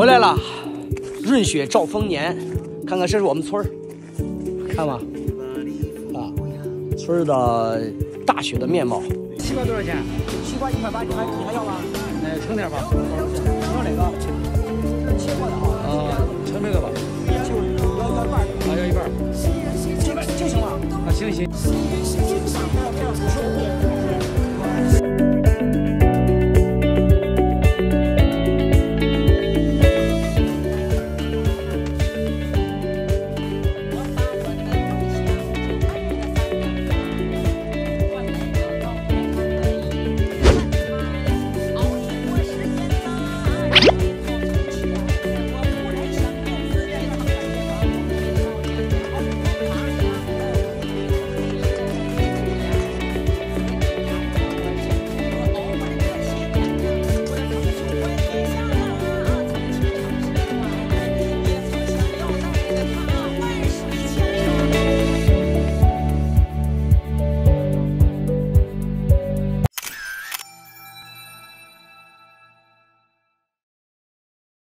回来了，润雪兆丰年，看看这是我们村儿，看吧，啊，村儿的大雪的面貌。西瓜多少钱？西瓜一块八，你还你还要吗？哎称点吧。称哪个？切过的啊。啊，称这个吧。就要一半。啊，要一半。这个就行了。啊，行行。